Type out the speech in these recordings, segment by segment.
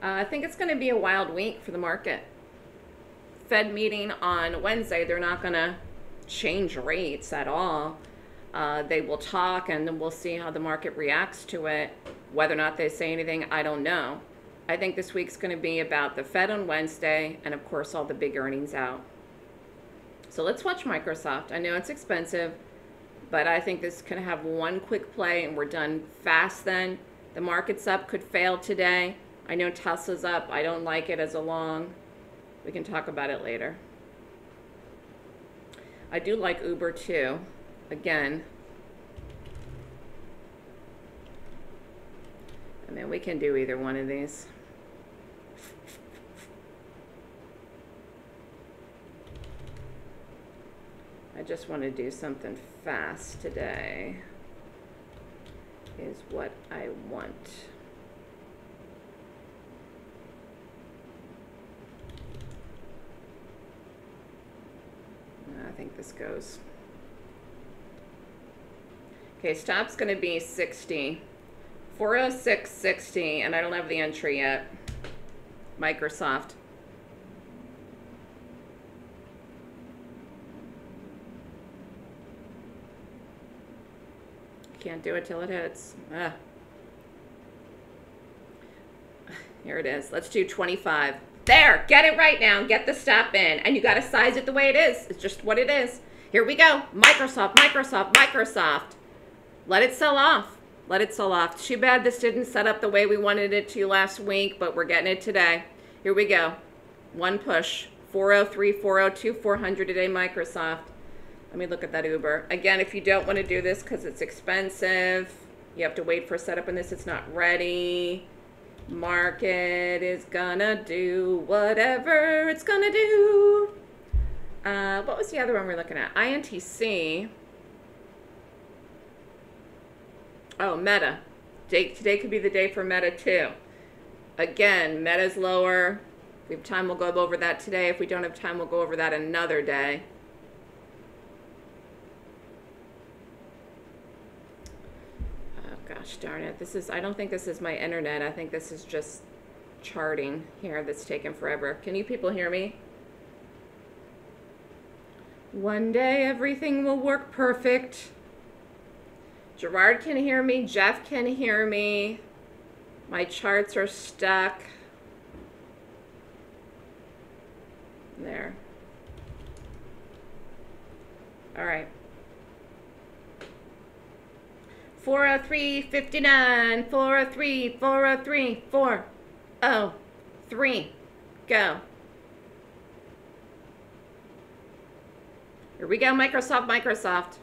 Uh, I think it's going to be a wild week for the market. Fed meeting on Wednesday, they're not going to change rates at all. Uh, they will talk and then we'll see how the market reacts to it. Whether or not they say anything, I don't know. I think this week's going to be about the Fed on Wednesday and, of course, all the big earnings out. So let's watch Microsoft. I know it's expensive, but I think this can have one quick play and we're done fast then. The market's up, could fail today. I know Tesla's up. I don't like it as a long. We can talk about it later. I do like Uber too. Again, I mean, we can do either one of these. I just want to do something fast today is what I want. I think this goes. Okay, stop's going to be 60. 406.60, and I don't have the entry yet. Microsoft. Can't do it till it hits. Ah. Here it is. Let's do 25. There, get it right now. Get the step in. And you got to size it the way it is. It's just what it is. Here we go. Microsoft, Microsoft, Microsoft. Let it sell off. Let it sell off. Too bad this didn't set up the way we wanted it to last week, but we're getting it today. Here we go. One push. 403, 402, 400 today, Microsoft. Let me look at that Uber. Again, if you don't want to do this because it's expensive, you have to wait for a setup in this. It's not ready. Market is gonna do whatever it's gonna do. Uh, what was the other one we're looking at? INTC. Oh, Meta. Today, today could be the day for Meta too. Again, Meta's lower. If we have time, we'll go over that today. If we don't have time, we'll go over that another day. Gosh darn it. This is, I don't think this is my internet. I think this is just charting here that's taken forever. Can you people hear me? One day everything will work perfect. Gerard can hear me. Jeff can hear me. My charts are stuck. There. All right. 403 59 403 403 403 go. Here we go Microsoft Microsoft.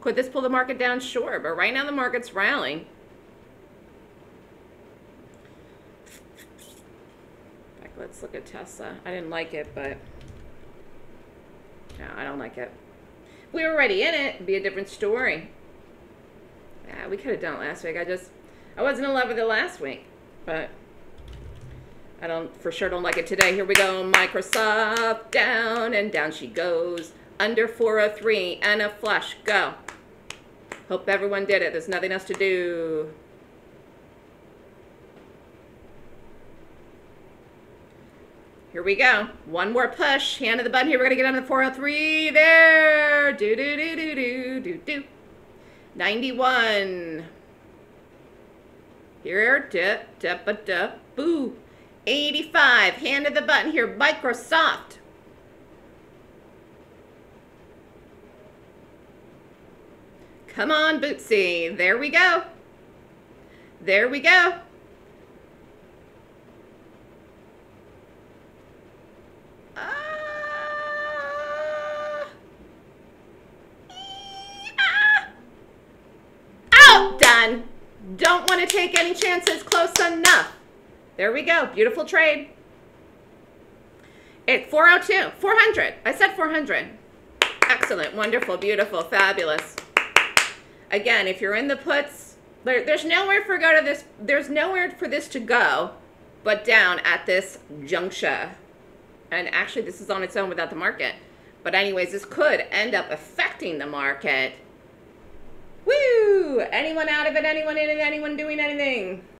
Could this pull the market down? Sure but right now the market's rallying. Let's look at Tesla. I didn't like it but no I don't like it. We were already in it it'd be a different story we could have done it last week. I just, I wasn't in love with it last week, but I don't, for sure don't like it today. Here we go, Microsoft, down and down she goes. Under 403 and a flush, go. Hope everyone did it. There's nothing else to do. Here we go. One more push. Hand of the button here. We're going to get under the 403. There. Do, do, do, do, do, do, do. 91. Here, dip, dip, a dip, boo. 85. Hand of the button here. Microsoft. Come on, Bootsy. There we go. There we go. Don't want to take any chances. Close enough. There we go. Beautiful trade. It 402, 400. I said 400. Excellent, wonderful, beautiful, fabulous. Again, if you're in the puts, there, there's nowhere for go to this. There's nowhere for this to go, but down at this juncture. And actually, this is on its own without the market. But anyways, this could end up affecting the market! Anyone out of it? Anyone in it? Anyone doing anything?